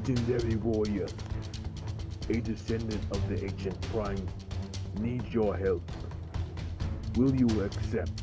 Legendary warrior, a descendant of the ancient Prime, needs your help. Will you accept?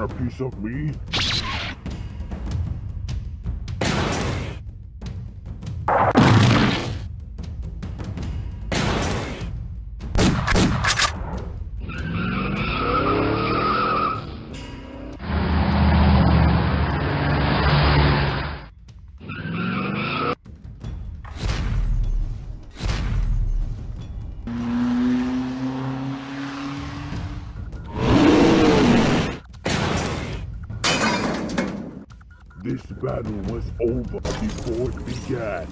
Want a piece of me? This battle was over before it began.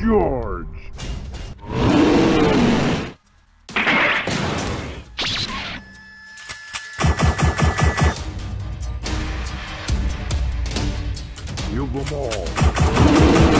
Charge! Kill them all.